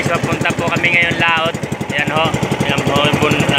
guys, papunta po kami ngayon laot. Ayan ho, ayan ho, bun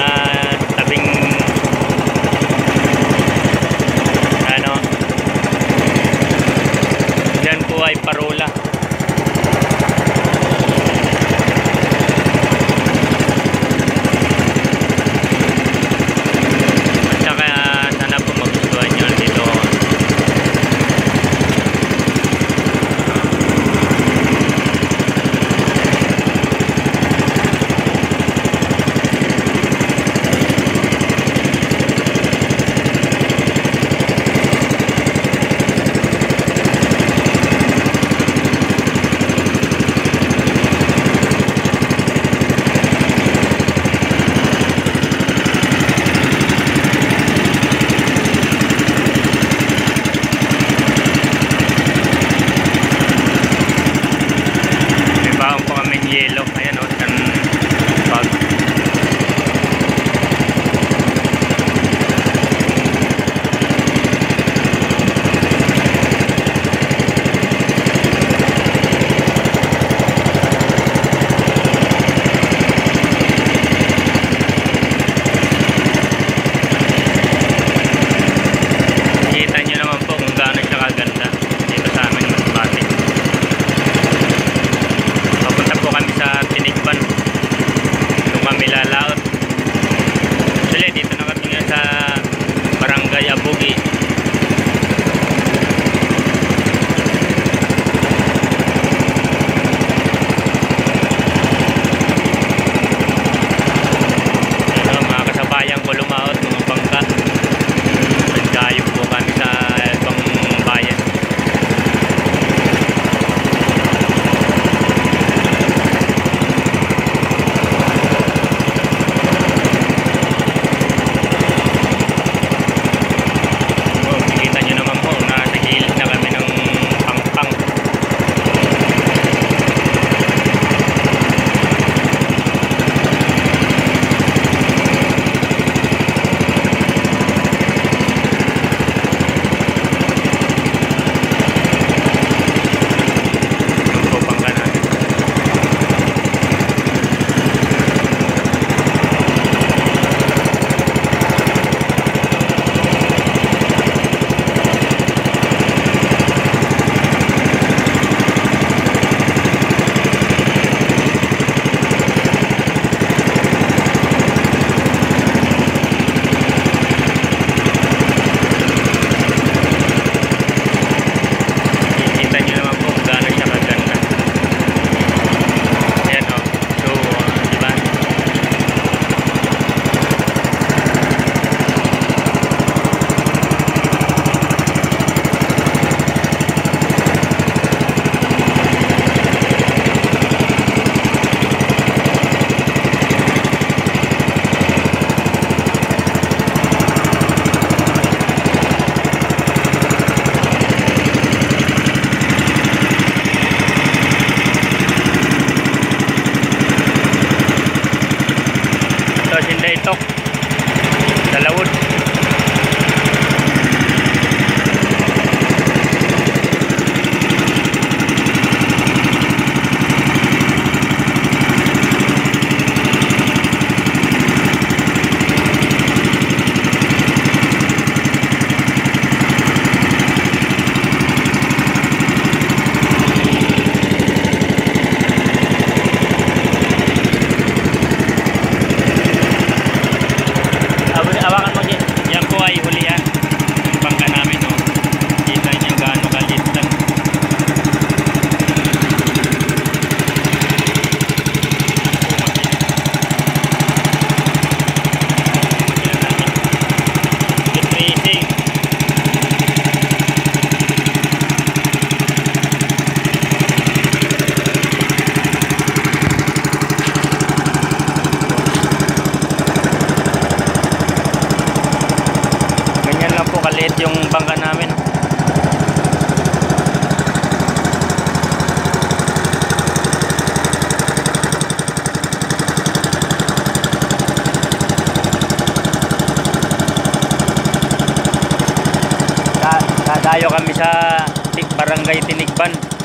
dito sindaytok dalawod. yung bangka namin. Dadayo kami sa Barangay Tinigban.